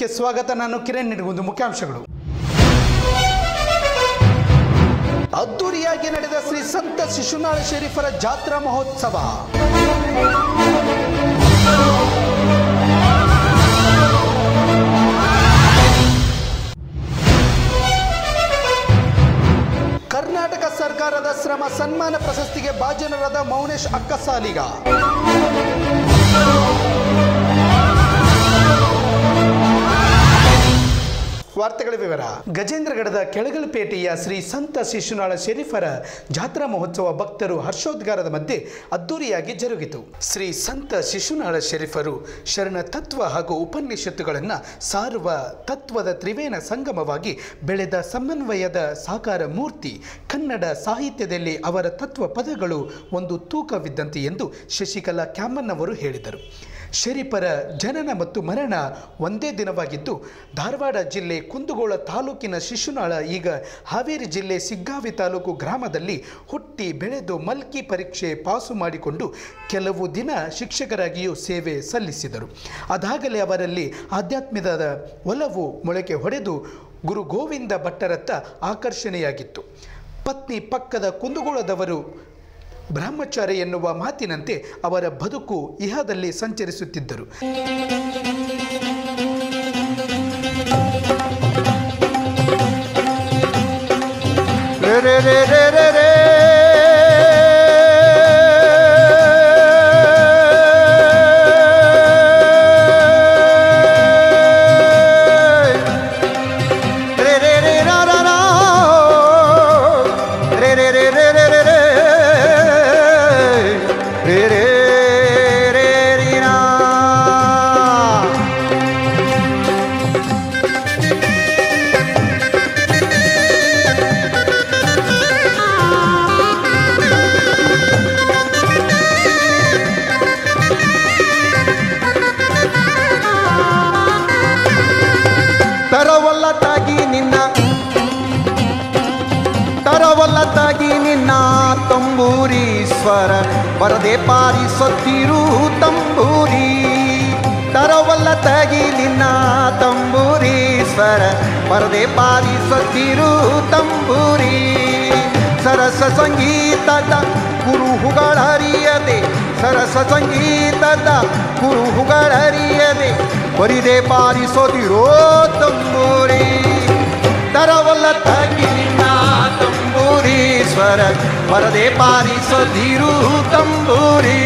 ನ್ಯೂಸ್ಗೆ ಸ್ವಾಗತ. ನಾನು ಕಿರಣ್ ನಿಡಗುಂದು ಮುಖ್ಯಾಂಶಗಳು. ಅದ್ದೂರಿಯಾಗಿ ನಡೆದ ಶ್ರೀ ಸಂತ ಶಿಶುನಾಳ ಶರೀಫರ ಜಾತ್ರಾ ಮಹೋತ್ಸವ. ಕರ್ನಾಟಕ ಸರ್ಕಾರದ ಶ್ರಮ ಸನ್ಮಾನ ಪ್ರಶಸ್ತಿಗೆ ಭಾಜನರಾದ ಮೌನೇಶ್ ಅಕ್ಕಸಾಲಿಗ. ವಾರ್ತೆಗಳ ವಿವರ. ಗಜೇಂದ್ರಗಡದ ಕೆಳಗಲಪೇಟೆಯ ಶ್ರೀ ಸಂತ ಶಿಶುನಾಳ ಶರೀಫರ ಜಾತ್ರಾ ಮಹೋತ್ಸವ ಭಕ್ತರು ಹರ್ಷೋದ್ಗಾರದ ಮಧ್ಯೆ ಅದ್ದೂರಿಯಾಗಿ ಜರುಗಿತು. ಶ್ರೀ ಸಂತ ಶಿಶುನಾಳ ಶರೀಫರು ಶರಣ ತತ್ವ ಹಾಗೂ ಉಪನಿಷತ್ತುಗಳನ್ನು ಸಾರುವ ತತ್ವದ ತ್ರಿವೇಣ ಸಂಗಮವಾಗಿ ಬೆಳೆದ ಸಮನ್ವಯದ ಸಾಕಾರ ಮೂರ್ತಿ ಕನ್ನಡ ಸಾಹಿತ್ಯದಲ್ಲಿ ಅವರ ತತ್ವ ಪದಗಳು ಒಂದು ತೂಕವಿದ್ದಂತೆ ಎಂದು ಶಶಿಕಲಾ ಕ್ಯಾಮನ್ನವರು ಹೇಳಿದರು. ಶರೀಫರ ಜನನ ಮತ್ತು ಮರಣ ಒಂದೇ ದಿನವಾಗಿದ್ದು ಧಾರವಾಡ ಜಿಲ್ಲೆ ಕುಂದಗೋಳ ತಾಲೂಕಿನ ಶಿಶುನಾಳ, ಈಗ ಹಾವೇರಿ ಜಿಲ್ಲೆ ಸಿಗ್ಗಾವಿ ತಾಲೂಕು ಗ್ರಾಮದಲ್ಲಿ ಹುಟ್ಟಿ ಬೆಳೆದು ಮಲ್ಕಿ ಪರೀಕ್ಷೆ ಪಾಸು ಮಾಡಿಕೊಂಡು ಕೆಲವು ದಿನ ಶಿಕ್ಷಕರಾಗಿಯೂ ಸೇವೆ ಸಲ್ಲಿಸಿದರು. ಅದಾಗಲೇ ಅವರಲ್ಲಿ ಆಧ್ಯಾತ್ಮದ ಒಲವು ಮೊಳಕೆ ಹೊಡೆದು ಗುರು ಗೋವಿಂದ ಭಟ್ಟರತ್ತ ಆಕರ್ಷಣೆಯಾಗಿತ್ತು. ಪತ್ನಿ ಪಕ್ಕದ ಕುಂದಗೋಳದವರು ಬ್ರಹ್ಮಚಾರಿ ಎನ್ನುವ ಮಾತಿನಂತೆ ಅವರ ಬದುಕು ಇಹದಲ್ಲಿ ಸಂಚರಿಸುತ್ತಿದ್ದರು. ರೇ ರೇ ರೇ ತಂಬೂರೀಶ್ವರ ಬರದೆ ಪಾರಿಸೊತ್ತಿರು ತಂಬೂರಿ. ತರವಲ್ಲ ತಗಿಲಿನ ತಂಬೂರೀಶ್ವರ ಬರದೆ ಪಾರಿಸೊತ್ತಿರು ತಂಬೂರಿ. ಸರಸ ಸಂಗೀತದ ಕುರುಹುಗಳರಿಯದೆ, ಸರಸ ಸಂಗೀತದ ಕುರುಹುಗಳರಿಯದೆ ಬರಿದೆ ಪಾರಿಸೋದಿರೋ ತಂಬೂರಿ. ತರವಲ್ಲ ತಗಿಲಿನ ತಂಬೂರೀಶ್ವರ ಬರದೆ ಪಾರಿಸೋದಿರು ತಂಬೂರಿ.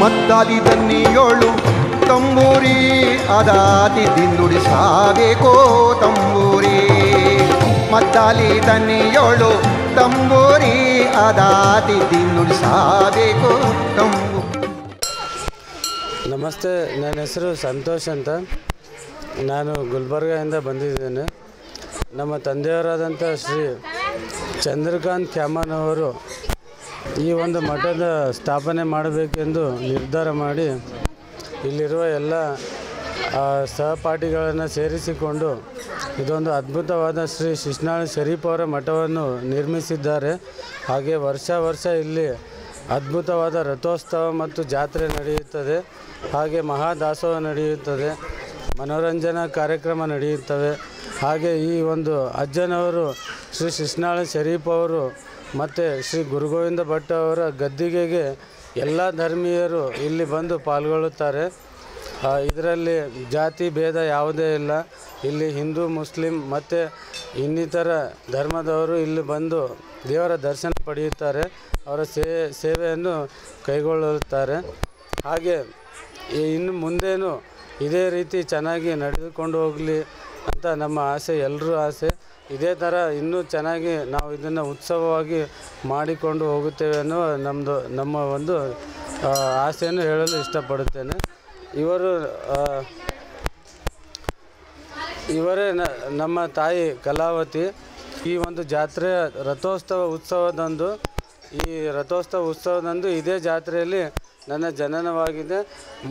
ಮದ್ದಾದಿ ತನ್ನಿಯೋಳು ತಂಬೂರಿ ಅದಾತಿ ದಿಂದುಡಿ ಸಾಬೇಕೋ. ತಂಬೂರಿ ಮದ್ದಾಲಿ ತನಿಯೋಳು ತಂಬೂರಿ ಅದಾತಿ ದಿಂದುಡಿ ತಂಬು. ನಮಸ್ತೆ, ನನ್ನ ಹೆಸರು ಸಂತೋಷ್ ಅಂತ. ನಾನು ಗುಲ್ಬರ್ಗಾಯಿಂದ ಬಂದಿದ್ದೇನೆ. ನಮ್ಮ ತಂದೆಯವರಾದಂಥ ಶ್ರೀ ಚಂದ್ರಕಾಂತ್ ಕ್ಯಾಮನ್ ಅವರು ಈ ಒಂದು ಮಠದ ಸ್ಥಾಪನೆ ಮಾಡಬೇಕೆಂದು ನಿರ್ಧಾರ ಮಾಡಿ ಇಲ್ಲಿರುವ ಎಲ್ಲ ಸಹಪಾಠಿಗಳನ್ನು ಸೇರಿಸಿಕೊಂಡು ಇದೊಂದು ಅದ್ಭುತವಾದ ಶ್ರೀ ಶಿಶ್ನಾಳ ಶರೀಫ್ ಅವರ ಮಠವನ್ನು ನಿರ್ಮಿಸಿದ್ದಾರೆ. ಹಾಗೆ ವರ್ಷ ವರ್ಷ ಇಲ್ಲಿ ಅದ್ಭುತವಾದ ರಥೋತ್ಸವ ಮತ್ತು ಜಾತ್ರೆ ನಡೆಯುತ್ತದೆ. ಹಾಗೆ ಮಹಾದಾಸೋಹ ನಡೆಯುತ್ತದೆ. ಮನೋರಂಜನಾ ಕಾರ್ಯಕ್ರಮ ನಡೆಯುತ್ತವೆ. ಹಾಗೆ ಈ ಒಂದು ಅಜ್ಜನವರು ಶ್ರೀ ಶಿಶ್ನಾಳ ಶರೀಫ್ ಅವರು ಮತ್ತು ಶ್ರೀ ಗುರುಗೋವಿಂದ ಭಟ್ ಅವರ ಗದ್ದಿಗೆಗೆ ಎಲ್ಲ ಧರ್ಮೀಯರು ಇಲ್ಲಿ ಬಂದು ಪಾಲ್ಗೊಳ್ಳುತ್ತಾರೆ. ಇದರಲ್ಲಿ ಜಾತಿ ಭೇದ ಯಾವುದೇ ಇಲ್ಲ. ಇಲ್ಲಿ ಹಿಂದೂ, ಮುಸ್ಲಿಂ ಮತ್ತು ಇನ್ನಿತರ ಧರ್ಮದವರು ಇಲ್ಲಿ ಬಂದು ದೇವರ ದರ್ಶನ ಪಡೆಯುತ್ತಾರೆ. ಅವರ ಸೇವೆಯನ್ನು ಕೈಗೊಳ್ಳುತ್ತಾರೆ. ಹಾಗೆ ಇನ್ನು ಮುಂದೇನು ಇದೇ ರೀತಿ ಚೆನ್ನಾಗಿ ನಡೆದುಕೊಂಡು ಹೋಗಲಿ ಅಂತ ನಮ್ಮ ಆಸೆ ಎಲ್ಲರೂ ಆಸೆ. ಇದೇ ಥರ ಇನ್ನೂ ಚೆನ್ನಾಗಿ ನಾವು ಇದನ್ನು ಉತ್ಸವವಾಗಿ ಮಾಡಿಕೊಂಡು ಹೋಗುತ್ತೇವೆ ಅನ್ನೋ ನಮ್ಮದು ನಮ್ಮ ಒಂದು ಆಸೆಯನ್ನು ಹೇಳಲು ಇಷ್ಟಪಡುತ್ತೇನೆ. ಇವರು ಇವರೇ ನಮ್ಮ ತಾಯಿ ಕಲಾವತಿ. ಈ ಒಂದು ಜಾತ್ರೆಯ ರಥೋತ್ಸವ ಉತ್ಸವದಂದು, ಈ ರಥೋತ್ಸವ ಉತ್ಸವದಂದು ಇದೇ ಜಾತ್ರೆಯಲ್ಲಿ ನನ್ನ ಜನನವಾಗಿದೆ.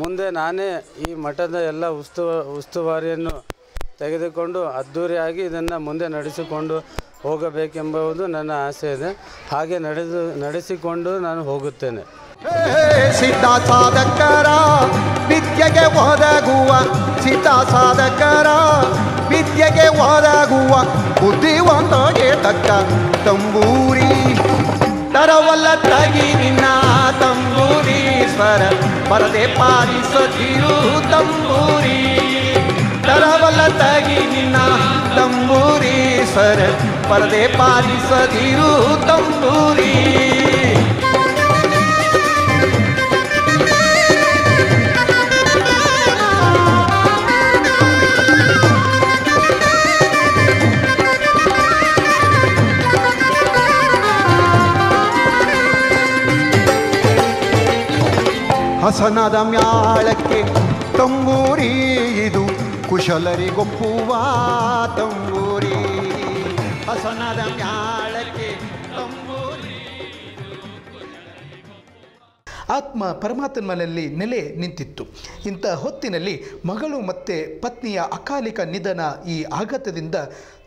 ಮುಂದೆ ನಾನೇ ಈ ಮಠದ ಎಲ್ಲ ಉಸ್ತುವ, ಉಸ್ತುವಾರಿಯನ್ನು ತೆಗೆದುಕೊಂಡು ಅದ್ಧೂರಿಯಾಗಿ ಇದನ್ನು ಮುಂದೆ ನಡೆಸಿಕೊಂಡು ಹೋಗಬೇಕೆಂಬುದು ನನ್ನ ಆಸೆ ಇದೆ ಹಾಗೆ ನಡೆದು, ನಡೆಸಿಕೊಂಡು ನಾನು ಹೋಗುತ್ತೇನೆ. ಸಿದ್ಧ ಸಾಧಕರ, ವಿದ್ಯೆಗೆ ಒದಗುವ, ಸಿದ್ಧ ಸಾಧಕರ, ವಿದ್ಯೆಗೆ ಒದಗುವ ಬುದ್ಧಿವಂತಗೆ ತಕ್ಕ ತಂಬೂರಿ. ತರವಲ್ಲ ತಗಿ ನಿನ್ನ ತಂಬೂರಿ ಸ್ವರ ಪರದೆ ಪಾಲಿಸದಿರು ತಂಬೂರಿ. ತರವಲ್ಲ ತಗಿ ನಿನ್ನ ತಂಬೂರಿ ಸ್ವರ ಪರದೆ ಪಾಲಿಸದಿರು ತಂಬೂರಿ. ಹಸನದ ಮ್ಯಾಳಕ್ಕೆ ತಂಬೂರಿ ಇದು ಕುಶಲರಿಗೊಪ್ಪುವ ತಂಬೂರಿ. ಹಸನದ ಮ್ಯಾಳಕ್ಕೆ ಆತ್ಮ ಪರಮಾತ್ಮನಲ್ಲಿ ನೆಲೆ ನಿಂತಿತ್ತು. ಇಂಥ ಹೊತ್ತಿನಲ್ಲಿ ಮಗಳು ಮತ್ತು ಪತ್ನಿಯ ಅಕಾಲಿಕ ನಿಧನ ಈ ಆಘಾತದಿಂದ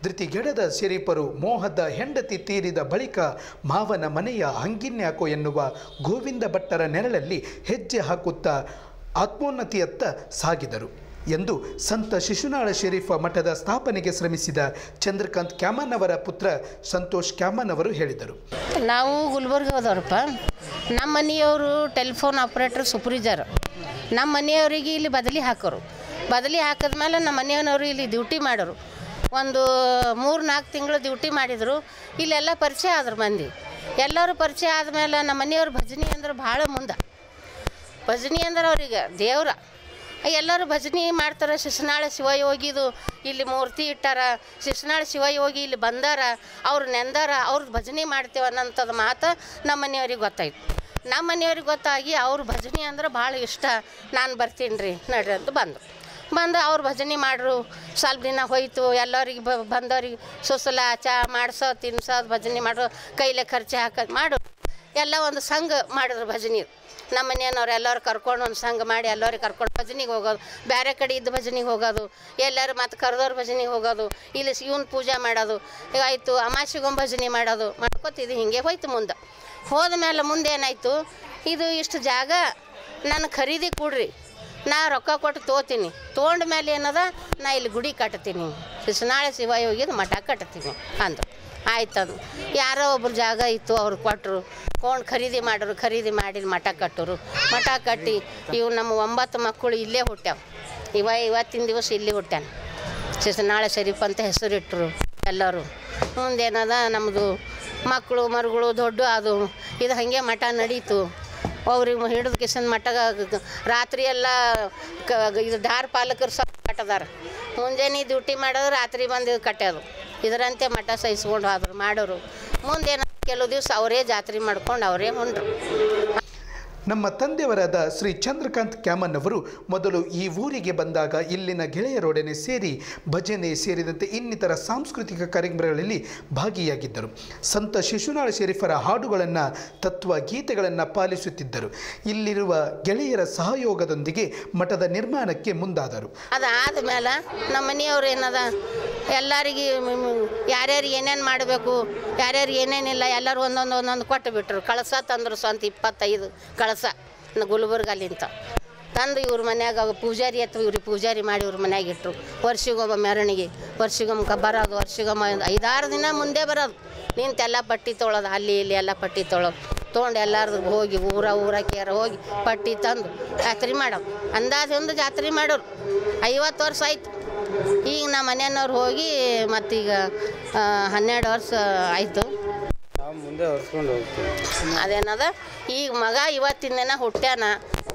ಧೃತಿಗೆಡದ ಶರೀಫರು ಮೋಹದ ಹೆಂಡತಿ ತೀರಿದ ಬಳಿಕ ಮಾವನ ಮನೆಯ ಹಂಗಿನ್ಯಾಕೋ ಎನ್ನುವ ಗೋವಿಂದ ಭಟ್ಟರ ನೆರಳಲ್ಲಿ ಹೆಜ್ಜೆ ಹಾಕುತ್ತಾ ಆತ್ಮೋನ್ನತಿಯತ್ತ ಸಾಗಿದರು. ಎಂದು ಸಂತ ಶಿಶುನಾಳ ಶರೀಫ ಮಠದ ಸ್ಥಾಪನೆಗೆ ಶ್ರಮಿಸಿದ ಚಂದ್ರಕಾಂತ್ ಕ್ಯಾಮನ್ ಅವರ ಪುತ್ರ ಸಂತೋಷ್ ಕ್ಯಾಮನ್ ಅವರು ಹೇಳಿದರು. ನಾವು ಗುಲ್ಬರ್ಗ ಹೋದವ್ರಪ್ಪ. ನಮ್ಮ ಮನೆಯವರು ಟೆಲಿಫೋನ್ ಆಪ್ರೇಟರ್ ಸುಪ್ರೀಜರ್. ನಮ್ಮ ಮನೆಯವರಿಗೆ ಇಲ್ಲಿ ಬದಲಿ ಹಾಕೋರು. ಬದಲಿ ಹಾಕಿದ್ಮೇಲೆ ನಮ್ಮ ಮನೆಯವನವರು ಇಲ್ಲಿ ಡ್ಯೂಟಿ ಮಾಡೋರು. ಒಂದು ಮೂರು ನಾಲ್ಕು ತಿಂಗಳು ಡ್ಯೂಟಿ ಮಾಡಿದರು. ಇಲ್ಲೆಲ್ಲ ಪರಿಚಯ ಆದ್ರು ಮಂದಿ. ಎಲ್ಲರೂ ಪರಿಚಯ ಆದಮೇಲೆ ನಮ್ಮ ಮನೆಯವ್ರ ಭಜನಿ ಅಂದ್ರೆ ಭಾಳ ಮುಂದೆ. ಭಜನಿ ಅಂದ್ರೆ ಅವ್ರಿಗೆ ದೇವ್ರ. ಎಲ್ಲರೂ ಭಜನೆ ಮಾಡ್ತಾರೆ, ಶಿಶುನಾಳ ಶಿವಯೋಗಿದು ಇಲ್ಲಿ ಮೂರ್ತಿ ಇಟ್ಟಾರ, ಶಿಶುನಾಳ ಶಿವಯೋಗಿ ಇಲ್ಲಿ ಬಂದಾರ, ಅವ್ರು ನೆಂದಾರ ಅವ್ರದ್ದು ಭಜನೆ ಮಾಡ್ತೇವೆ ಅನ್ನೋಂಥದ್ದು ಮಾತು ನಮ್ಮ ಮನೆಯವ್ರಿಗೆ ಗೊತ್ತಾಯ್ತು. ನಮ್ಮ ಮನೆಯವ್ರಿಗೆ ಗೊತ್ತಾಗಿ ಅವ್ರ ಭಜನೆ ಅಂದ್ರೆ ಭಾಳ ಇಷ್ಟ. ನಾನು ಬರ್ತೀನಿ ರೀ ನಡ್ರಿ ಅಂತ ಬಂದು ಬಂದು ಅವ್ರು ಭಜನೆ ಮಾಡ್ರು, ಸ್ವಲ್ಪ ದಿನ ಹೋಯಿತು, ಎಲ್ಲರಿಗೆ ಬಂದವ್ರಿಗೆ ಸುಸಲ ಚಾ ಮಾಡ್ಸೋ ತಿನ್ಸೋದು ಭಜನೆ ಮಾಡೋ ಕೈಲೇ ಖರ್ಚು ಹಾಕೋದು ಮಾಡು. ಎಲ್ಲ ಒಂದು ಸಂಘ ಮಾಡಿದ್ರು ಭಜನೆ ನಮ್ಮ ಮನೆಯವ್ರು ಎಲ್ಲರೂ ಕರ್ಕೊಂಡು ಒಂದು ಸಂಘ ಮಾಡಿ ಎಲ್ಲರಿಗೆ ಕರ್ಕೊಂಡು ಭಜನೆಗೆ ಹೋಗೋದು. ಬೇರೆ ಕಡೆ ಇದ್ದ ಭಜನೆಗೆ ಹೋಗೋದು. ಎಲ್ಲರೂ ಮತ್ತು ಕರೆದವ್ರ ಭಜನೆಗೆ ಹೋಗೋದು. ಇಲ್ಲಿ ಇವನ್ ಪೂಜೆ ಮಾಡೋದು. ಆಯಿತು, ಅಮಾಸಿಗೊಂದು ಭಜನೆ ಮಾಡೋದು. ಮಾಡ್ಕೊತಿದ್ದು ಹಿಂಗೆ ಹೋಯ್ತು ಮುಂದೆ. ಹೋದ ಮೇಲೆ ಮುಂದೆ ಏನಾಯಿತು? ಇದು ಇಷ್ಟು ಜಾಗ ನಾನು ಖರೀದಿ ಕೊಡ್ರಿ. ನಾ ರೊಕ್ಕ ಕೊಟ್ಟು ತೋತೀನಿ. ತೊಗೊಂಡ ಮೇಲೆ ಏನದ? ನಾ ಇಲ್ಲಿ ಗುಡಿ ಕಟ್ತೀನಿ. ಶಿಶುನಾಳ ಶಿವಯೋಗಿದ ಮಠ ಕಟ್ತೀನಿ ಅಂದರು. ಆಯ್ತಂದು. ಯಾರೋ ಒಬ್ರು ಜಾಗ ಇತ್ತು, ಅವ್ರು ಕೊಟ್ಟರು ಕೊಂಡು ಖರೀದಿ ಮಾಡೋರು ಖರೀದಿ ಮಾಡಿ ಮಠ ಕಟ್ಟರು. ಮಠ ಕಟ್ಟಿ ಇವು ನಮ್ಮ ಒಂಬತ್ತು ಮಕ್ಕಳು ಇಲ್ಲೇ ಹುಟ್ಟ್ಯಾವ. ಇವ ಇವತ್ತಿನ ದಿವಸ ಇಲ್ಲಿ ಹುಟ್ಟ್ಯಾನ. ನಾಳೆ ಶರೀಫ್ ಅಂತ ಹೆಸರಿಟ್ಟರು ಎಲ್ಲರೂ. ಮುಂದೇನದ ನಮ್ಮದು ಮಕ್ಕಳು, ಮರುಗಳು ದೊಡ್ಡ ಅದು ಇದು ಹಾಗೆ ಮಠ ನಡೀತು. ಅವ್ರಿಗೆ ಹಿಡಿದು ಕಿಸನ್ ಮಠ ರಾತ್ರಿ ಎಲ್ಲ ಕ ಇದು ದಾರ್ ಪಾಲಕರು ಸ್ವಲ್ಪ ಕಟ್ಟದಾರ. ಮುಂಜಾನೆ ಡ್ಯೂಟಿ ಮಾಡೋದು, ರಾತ್ರಿ ಬಂದು ಕಟ್ಟೋದು. ಇದರಂತೆ ಮಠ ಸಹಿಸ್ಕೊಂಡು ಹೋದ್ರು ಮಾಡೋರು. ಮುಂದೇನ ಕೆಲವು ದಿವಸ ಅವರೇ ಜಾತ್ರೆ ಮಾಡ್ಕೊಂಡು ಅವರೇ ಹೊಂಡ್ರು ನಮ್ಮ ತಂದೆಯವರಾದ ಶ್ರೀ ಚಂದ್ರಕಾಂತ್ ಕ್ಯಾಮನ್ ಅವರು ಮೊದಲು ಈ ಊರಿಗೆ ಬಂದಾಗ ಇಲ್ಲಿನ ಗೆಳೆಯರೊಡನೆ ಸೇರಿ ಭಜನೆ ಸೇರಿದಂತೆ ಇನ್ನಿತರ ಸಾಂಸ್ಕೃತಿಕ ಕಾರ್ಯಕ್ರಮಗಳಲ್ಲಿ ಭಾಗಿಯಾಗಿದ್ದರು. ಸಂತ ಶಿಶುನಾಳ ಶರೀಫರ ಹಾಡುಗಳನ್ನು, ತತ್ವ ಗೀತೆಗಳನ್ನು ಪಾಲಿಸುತ್ತಿದ್ದರು. ಇಲ್ಲಿರುವ ಗೆಳೆಯರ ಸಹಯೋಗದೊಂದಿಗೆ ಮಠದ ನಿರ್ಮಾಣಕ್ಕೆ ಮುಂದಾದರು. ಅದಾದ ಮೇಲೆ ನಮ್ಮ ಮನೆಯವರು ಏನದ, ಎಲ್ಲರಿಗೆ ಯಾರ್ಯಾರು ಏನೇನು ಮಾಡಬೇಕು, ಯಾರ್ಯಾರು ಏನೇನಿಲ್ಲ ಎಲ್ಲರೂ ಒಂದೊಂದು ಒಂದೊಂದು ಕೊಟ್ಟು ಬಿಟ್ಟರು ಕಳಸ ತಂದರು ಸ್ವಂತ ಇಪ್ಪತ್ತೈದು ಕಳಸ. ಗುಲ್ಬರ್ಗಲ್ಲಿಂತ. ತಂದು ಇವ್ರ ಮನ್ಯಾಗ ಪೂಜಾರಿ ಅಥವಾ ಇವ್ರಿಗೆ ಪೂಜಾರಿ ಮಾಡಿ ಇವ್ರ ಮನ್ಯಾಗ ಇಟ್ಟರು ವರ್ಷಿಗೊಬ್ಬ ಮೆರವಣಿಗೆ. ವರ್ಷಿಗೊಮ್ಮೆ ಬರೋದು, ವರ್ಷಿಗೊಮ್ಮೆ ಐದಾರು ದಿನ ಮುಂದೆ ಬರೋದು. ನಿಂತೆಲ್ಲ ಪಟ್ಟಿ ತೊಳೋದು, ಅಲ್ಲಿ ಇಲ್ಲಿ ಎಲ್ಲ ಪಟ್ಟಿ ತೊಳೋದು. ತೊಗೊಂಡು ಎಲ್ಲಾರ್ದು ಹೋಗಿ ಊರ ಊರ ಕೇರ ಹೋಗಿ ಪಟ್ಟಿ ತಂದು ಜಾತ್ರೆ ಮಾಡೋದು. ಅಂದಾಜು ಒಂದು ಜಾತ್ರೆ ಮಾಡೋರು. ಐವತ್ತು ವರ್ಷ ಆಯ್ತು. ಈಗ ನಮ್ಮ ಮನೆಯವ್ರು ಹೋಗಿ ಮತ್ತೀಗ ಹನ್ನೆರಡು ವರ್ಷ ಆಯಿತು. ಮುಂದೆ ಹೊರ್ಸ್ಕೊಂಡು ಹೋಗ್ತೀವಿ ಅದೇನದ? ಈಗ ಮಗ ಇವತ್ತಿನ ದಿನ ಹುಟ್ಟ್ಯಾನ.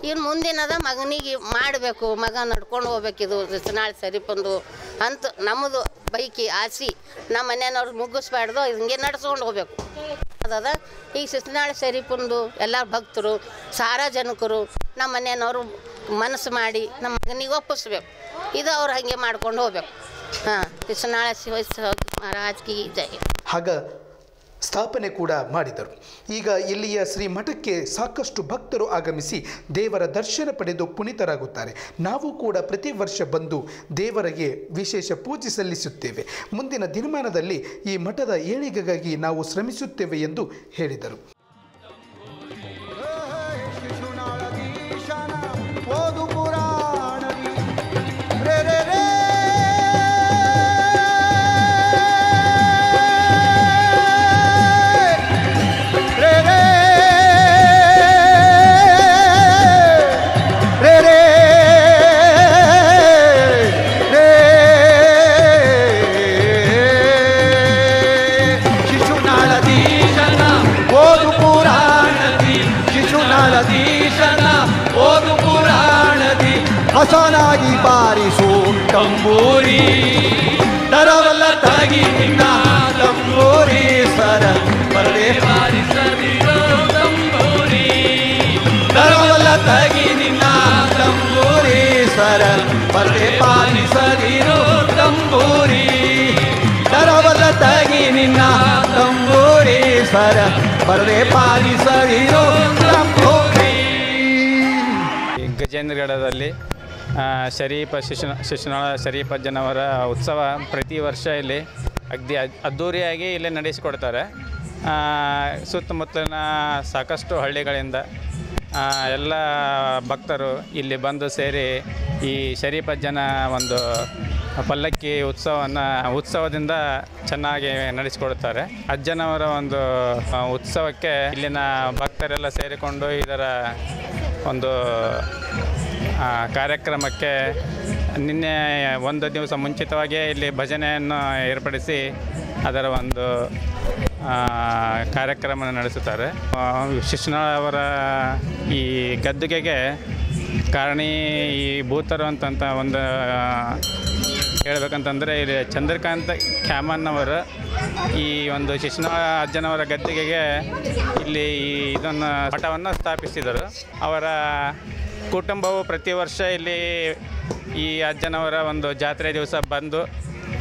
ಇನ್ನು ಮುಂದಿನದ ಮಗನಿಗೆ ಮಾಡಬೇಕು. ಮಗ ನಡ್ಕೊಂಡು ಹೋಗ್ಬೇಕಿದು. ನಾಳೆ ಸರಿಪಂದು ಅಂತ ನಮ್ಮದು ಬೈಕಿ ಆಸಿ. ನಮ್ಮ ಮನೆಯವ್ರು ಮುಗಿಸ್ಬಾರ್ದು ಹಿಂಗೆ ನಡ್ಸ್ಕೊಂಡು ಹೋಗ್ಬೇಕು. ಅದದ ಈಗ ಸಿಸ್ನಾಳ ಸರಿಪಂದು ಎಲ್ಲ ಭಕ್ತರು ಸಾರ್ವಜನಿಕರು ನಮ್ಮ ಮನೆಯವ್ರು ಮನಸ್ಸು ಮಾಡಿ ನಮ್ಮ ಮಗನಿಗೆ ಒಪ್ಪಿಸ್ಬೇಕು. ಇದು ಅವ್ರು ಹಾಗೆ ಮಾಡ್ಕೊಂಡು ಹೋಗ್ಬೇಕು. ಹಾಂ ಸಿಸ್ನಾಳ ಶಿವ ಮಹಾರಾಜ್ ಕಿ ಜೈ. ಸ್ಥಾಪನೆ ಕೂಡ ಮಾಡಿದರು. ಈಗ ಇಲ್ಲಿಯ ಶ್ರೀ ಮಠಕ್ಕೆ ಸಾಕಷ್ಟು ಭಕ್ತರು ಆಗಮಿಸಿ ದೇವರ ದರ್ಶನ ಪಡೆದು ಪುನೀತರಾಗುತ್ತಾರೆ. ನಾವು ಕೂಡ ಪ್ರತಿ ವರ್ಷ ಬಂದು ದೇವರಿಗೆ ವಿಶೇಷ ಪೂಜೆ ಸಲ್ಲಿಸುತ್ತೇವೆ. ಮುಂದಿನ ದಿನಮಾನದಲ್ಲಿ ಈ ಮಠದ ಏಳಿಗೆಗಾಗಿ ನಾವು ಶ್ರಮಿಸುತ್ತೇವೆ ಎಂದು ಹೇಳಿದರು. ಪತೆ ಪಾಲಿಸದಿರೋ ತಂಬೂರಿ. ತರವದ ತಗಿ ನಿನ್ನ ತಂಬೂರಿ ಸರ ಪರದೆ ಪಾಲಿಸದಿರೋ ತಂಬೂರಿ. ಗಜೇಂದ್ರಗಢದಲ್ಲಿ ಶರೀಫ ಶಿಶುನ, ಶಿಶುನಾಳ ಶರೀಫ ಜನವರ ಉತ್ಸವ ಪ್ರತಿ ವರ್ಷ ಇಲ್ಲಿ ಅಗ್ದಿ ಅದ್ಧೂರಿಯಾಗಿ ಇಲ್ಲೇ ನಡೆಸಿಕೊಡ್ತಾರೆ. ಸುತ್ತಮುತ್ತಲಿನ ಸಾಕಷ್ಟು ಹಳ್ಳಿಗಳಿಂದ ಎಲ್ಲ ಭಕ್ತರು ಇಲ್ಲಿ ಬಂದು ಸೇರಿ ಈ ಶರೀಫಜ್ಜನ ಒಂದು ಪಲ್ಲಕ್ಕಿ ಉತ್ಸವವನ್ನು ಉತ್ಸವದಿಂದ ಚೆನ್ನಾಗಿ ನಡೆಸಿಕೊಡುತ್ತಾರೆ. ಅಜ್ಜನವರ ಒಂದು ಉತ್ಸವಕ್ಕೆ ಇಲ್ಲಿನ ಭಕ್ತರೆಲ್ಲ ಸೇರಿಕೊಂಡು ಇದರ ಒಂದು ಕಾರ್ಯಕ್ರಮಕ್ಕೆ ನಿನ್ನೆ ಒಂದು ದಿವಸ ಮುಂಚಿತವಾಗಿಯೇ ಇಲ್ಲಿ ಭಜನೆಯನ್ನು ಏರ್ಪಡಿಸಿ ಅದರ ಒಂದು ಕಾರ್ಯಕ್ರಮ ನಡೆಸುತ್ತಾರೆ. ಆ, ಶಿಶುನಾಳ ಅವರ ಈ ಗದ್ದುಗೆಗೆ ಕಾರಣಿ ಈ ಭೂತರು ಅಂತಂತ ಒಂದು ಹೇಳ್ಬೇಕಂತಂದರೆ ಇಲ್ಲಿ ಚಂದ್ರಕಾಂತ್ ಖ್ಯಾಮನ್ನವರು ಈ ಒಂದು ಶಿಶುನಾಳ ಅಜ್ಜನವರ ಗದ್ದುಗೆಗೆ ಇಲ್ಲಿ ಇದನ್ನು ಮಠವನ್ನು ಸ್ಥಾಪಿಸಿದರು. ಅವರ ಕುಟುಂಬವು ಪ್ರತಿ ವರ್ಷ ಇಲ್ಲಿ ಈ ಅಜ್ಜನವರ ಒಂದು ಜಾತ್ರೆ ದಿವಸ ಬಂದು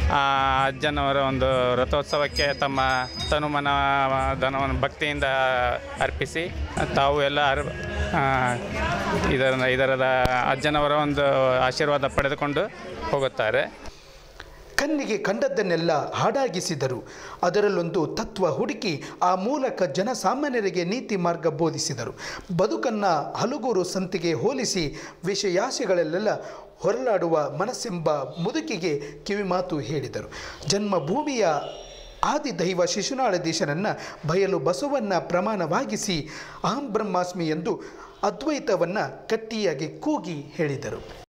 ಅಜ್ಜನವರ ಒಂದು ರಥೋತ್ಸವಕ್ಕೆ ತಮ್ಮ ತನುಮನ ಧನವನ್ನು ಭಕ್ತಿಯಿಂದ ಅರ್ಪಿಸಿ ತಾವು ಎಲ್ಲ ಅರ್ ಆ, ಇದರ ಇದರದ ಅಜ್ಜನವರ ಒಂದು ಆಶೀರ್ವಾದ ಪಡೆದುಕೊಂಡು ಹೋಗುತ್ತಾರೆ. ಕಣ್ಣಿಗೆ ಕಂಡದ್ದನ್ನೆಲ್ಲ ಹಾಡಾಗಿಸಿದರು. ಅದರಲ್ಲೊಂದು ತತ್ವ ಹುಡುಕಿ ಆ ಮೂಲಕ ಜನಸಾಮಾನ್ಯರಿಗೆ ನೀತಿ ಮಾರ್ಗ ಬೋಧಿಸಿದರು. ಬದುಕನ್ನು ಹಲಗೂರು ಸಂತಿಗೆ ಹೋಲಿಸಿ ವಿಷಯಾಸೆಗಳಲ್ಲೆಲ್ಲ ಹೊರಲಾಡುವ ಮನಸ್ಸೆಂಬ ಮುದುಕಿಗೆ ಕಿವಿಮಾತು ಹೇಳಿದರು. ಜನ್ಮಭೂಮಿಯ ಆದಿ ದೈವ ಶಿಶುನಾಳಧೀಶನನ್ನು ಬಯಲು ಬಸವನ್ನ ಪ್ರಮಾಣವಾಗಿಸಿ ಅಹಂ ಬ್ರಹ್ಮಾಸ್ಮಿ ಎಂದು ಅದ್ವೈತವನ್ನು ಕಟ್ಟಿಯಾಗಿ ಕೂಗಿ ಹೇಳಿದರು.